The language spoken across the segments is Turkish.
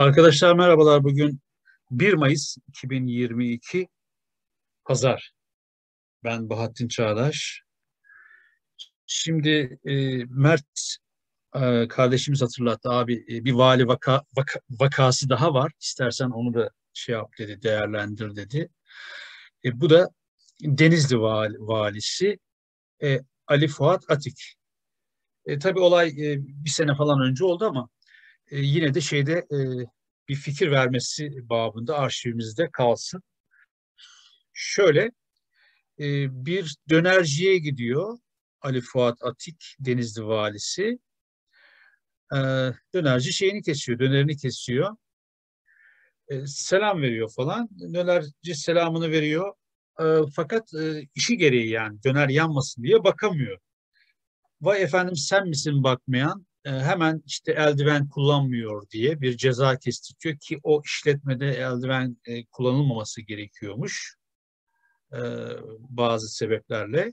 Arkadaşlar merhabalar. Bugün 1 Mayıs 2022 Pazar. Ben Bahattin Çağdaş. Şimdi e, Mert e, kardeşimiz hatırlattı. Abi e, bir vali vaka, vaka, vakası daha var. İstersen onu da şey yap dedi, değerlendir dedi. E, bu da Denizli vali, valisi e, Ali Fuat Atik. E, tabii olay e, bir sene falan önce oldu ama e, yine de şeyde e, bir fikir vermesi babında arşivimizde kalsın. Şöyle e, bir dönerciye gidiyor Ali Fuat Atik Denizli valisi. E, dönerci şeyini kesiyor, dönerini kesiyor. E, selam veriyor falan. Dönerci selamını veriyor. E, fakat e, işi gereği yani döner yanmasın diye bakamıyor. Vay efendim sen misin bakmayan? E, hemen işte eldiven kullanmıyor diye bir ceza kestiriyor ki o işletmede eldiven e, kullanılmaması gerekiyormuş e, bazı sebeplerle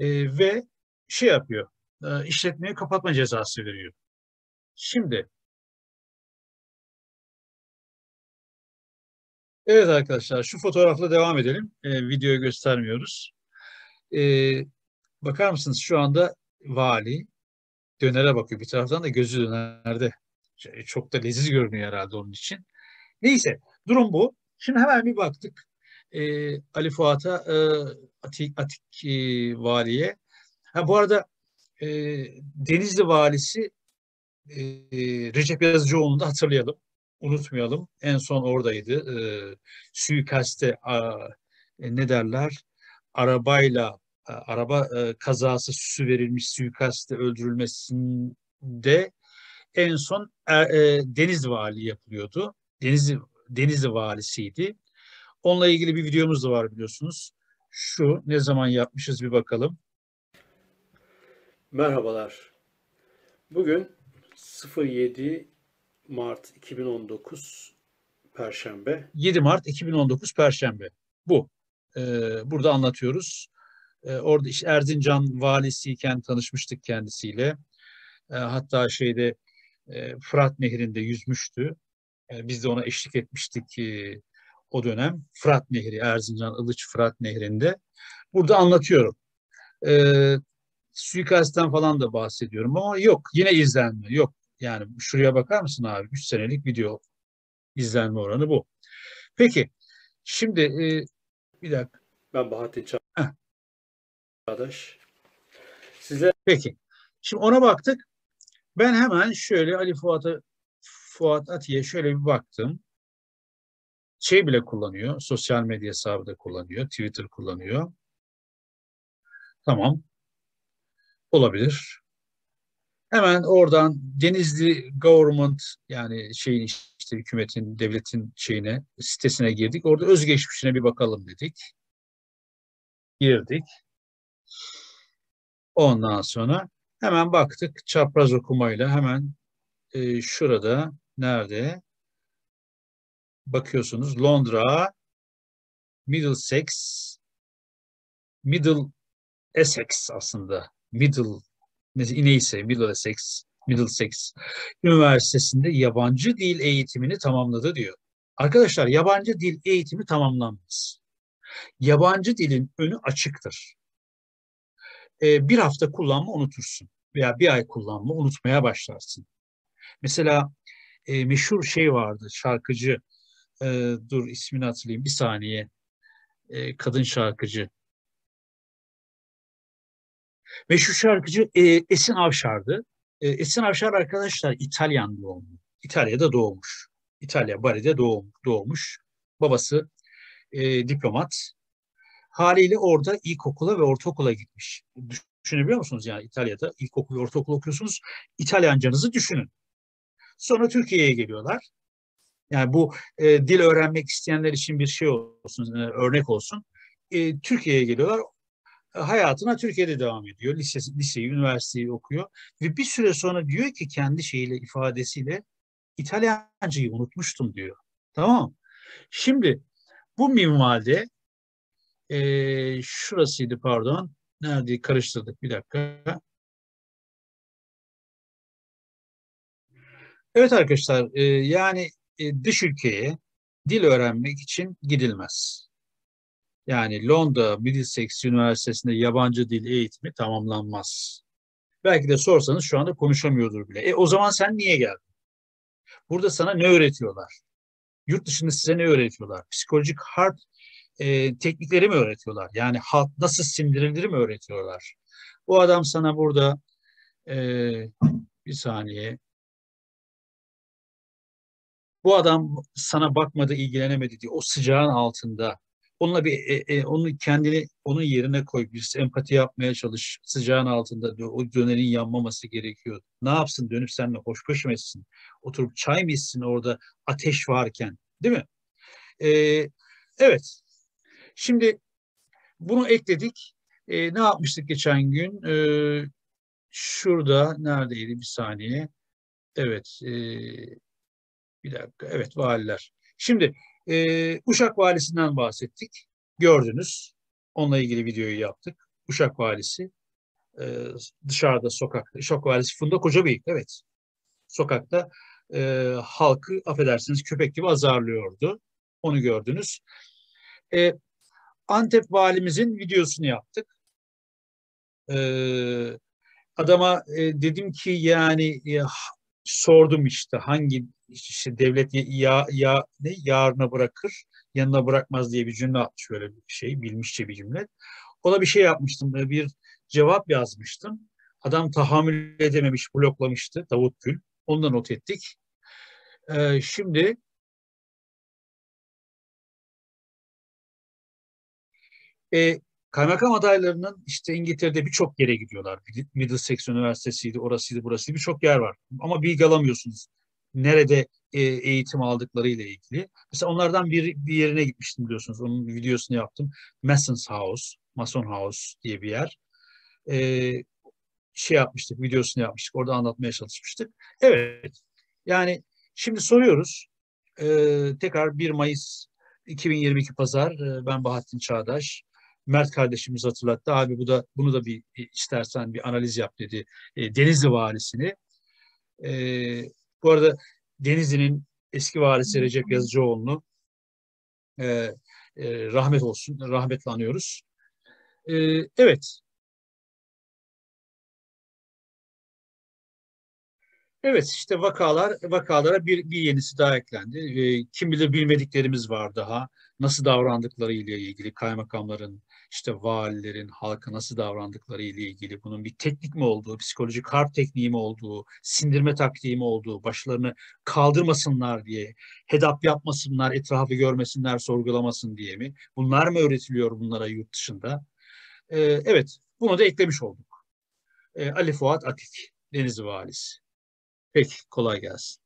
ve şey yapıyor işletmeyi kapatma cezası veriyor. Şimdi Evet arkadaşlar şu fotoğrafla devam edelim. Videoyu göstermiyoruz. Bakar mısınız şu anda vali dönere bakıyor. Bir taraftan da gözü dönerde. Çok da leziz görünüyor herhalde onun için. Neyse durum bu. Şimdi hemen bir baktık. E, Ali Fuat'a e, Atik, Atik e, valiye. Ha, bu arada e, Denizli valisi e, Recep Yazıcıoğlu'nu da hatırlayalım. Unutmayalım. En son oradaydı. E, suikaste a, e, ne derler? Arabayla araba e, kazası süsü verilmiş suikaste öldürülmesinde en son e, e, Denizli Vali yapılıyordu. Denizli, Denizli Valisi'ydi. Onunla ilgili bir videomuz da var biliyorsunuz. Şu ne zaman yapmışız bir bakalım. Merhabalar. Bugün 07 Mart 2019 Perşembe. 7 Mart 2019 Perşembe. Bu. Ee, burada anlatıyoruz. E, orada işte Erzincan valisiyken tanışmıştık kendisiyle. E, hatta şeyde e, Fırat Nehri'nde yüzmüştü. E, biz de ona eşlik etmiştik e, o dönem. Fırat Nehri, Erzincan Ilıç Fırat Nehri'nde. Burada anlatıyorum. E, suikastten falan da bahsediyorum ama yok yine izlenme yok. Yani şuraya bakar mısın abi? 3 senelik video izlenme oranı bu. Peki şimdi e, bir dakika. Ben Bahattin Çağ arkadaş. Size Peki. Şimdi ona baktık. Ben hemen şöyle Ali Fuat'a Fuat Atiye şöyle bir baktım. Şey bile kullanıyor. Sosyal medya hesabı da kullanıyor. Twitter kullanıyor. Tamam. Olabilir. Hemen oradan Denizli Government yani şeyin işte hükümetin, devletin şeyine, sitesine girdik. Orada özgeçmişine bir bakalım dedik. Girdik. Ondan sonra hemen baktık çapraz okumayla hemen e, şurada nerede bakıyorsunuz Londra Middlesex Middle Essex aslında Middle neyse Middlesex Middlesex Üniversitesi'nde yabancı dil eğitimini tamamladı diyor. Arkadaşlar yabancı dil eğitimi tamamlanmaz. Yabancı dilin önü açıktır e, bir hafta kullanma unutursun veya bir ay kullanma unutmaya başlarsın. Mesela e, meşhur şey vardı şarkıcı e, dur ismini hatırlayayım bir saniye e, kadın şarkıcı meşhur şarkıcı e, Esin Avşar'dı. E, Esin Avşar arkadaşlar İtalyan doğumlu. İtalya'da doğmuş. İtalya Bari'de doğum, doğmuş. Babası e, diplomat. Haliyle orada ilkokula ve ortaokula gitmiş. Düşünebiliyor musunuz yani İtalya'da ilkokul ortaokul okuyorsunuz. İtalyancanızı düşünün. Sonra Türkiye'ye geliyorlar. Yani bu e, dil öğrenmek isteyenler için bir şey olsun, e, örnek olsun. E, Türkiye'ye geliyorlar. E, hayatına Türkiye'de devam ediyor. Lise, liseyi, üniversiteyi okuyor. Ve bir süre sonra diyor ki kendi şeyiyle, ifadesiyle İtalyancayı unutmuştum diyor. Tamam Şimdi bu minvalde e, şurasıydı pardon. Nerede karıştırdık bir dakika. Evet arkadaşlar, e, yani e, dış ülkeye dil öğrenmek için gidilmez. Yani Londra Middlesex Üniversitesi'nde yabancı dil eğitimi tamamlanmaz. Belki de sorsanız şu anda konuşamıyordur bile. E o zaman sen niye geldin? Burada sana ne öğretiyorlar? Yurt dışında size ne öğretiyorlar? Psikolojik harp e, teknikleri mi öğretiyorlar? Yani halk nasıl sindirilir mi öğretiyorlar? Bu adam sana burada e, bir saniye bu adam sana bakmadı, ilgilenemedi diye o sıcağın altında onunla bir e, e, onu kendini onun yerine koy, bir empati yapmaya çalış. Sıcağın altında o dönerin yanmaması gerekiyor. Ne yapsın? Dönüp seninle hoşbeş mi etsin? Oturup çay mı içsin orada ateş varken? Değil mi? Ee, evet. Şimdi bunu ekledik. Ee, ne yapmıştık geçen gün? Ee, şurada neredeydi bir saniye? Evet. E, bir dakika. Evet valiler. Şimdi e, Uşak valisinden bahsettik. Gördünüz. Onunla ilgili videoyu yaptık. Uşak valisi e, dışarıda sokakta. Uşak valisi Funda Kocabeyik. Evet. Sokakta e, halkı affedersiniz köpek gibi azarlıyordu. Onu gördünüz. E, Antep valimizin videosunu yaptık. E, adama e, dedim ki yani e, sordum işte hangi işte devlet ya, ya ne yarına bırakır yanına bırakmaz diye bir cümle atmış böyle bir şey bilmişçe bir cümle. Ona bir şey yapmıştım bir cevap yazmıştım. Adam tahammül edememiş bloklamıştı Davut Gül. Onu da not ettik. Ee, şimdi e, Kaymakam adaylarının işte İngiltere'de birçok yere gidiyorlar. Middlesex Üniversitesi'ydi, orasıydı, burasıydı birçok yer var. Ama bilgi alamıyorsunuz. Nerede e, eğitim aldıkları ile ilgili. Mesela onlardan bir, bir yerine gitmiştim biliyorsunuz. Onun videosunu yaptım. Mason's House, Mason House diye bir yer. E, şey yapmıştık, videosunu yapmıştık. Orada anlatmaya çalışmıştık. Evet. Yani şimdi soruyoruz. E, tekrar 1 Mayıs 2022 Pazar. E, ben Bahattin Çağdaş. Mert kardeşimiz hatırlattı. Abi bu da bunu da bir istersen bir analiz yap dedi. E, Denizli valisini. E, bu arada Denizli'nin eski valisi Recep Yazıcıoğlu'nu e, e, rahmet olsun, rahmetle anıyoruz. E, evet, Evet işte vakalar vakalara bir, bir yenisi daha eklendi. E, kim bilir bilmediklerimiz var daha. Nasıl davrandıkları ile ilgili kaymakamların, işte valilerin, halka nasıl davrandıkları ile ilgili bunun bir teknik mi olduğu, psikolojik harp tekniği mi olduğu, sindirme taktiği mi olduğu, başlarını kaldırmasınlar diye, hedap yapmasınlar, etrafı görmesinler, sorgulamasın diye mi? Bunlar mı öğretiliyor bunlara yurt dışında? E, evet, bunu da eklemiş olduk. E, Ali Fuat Atik, Denizli Valisi. Peki kolay gelsin.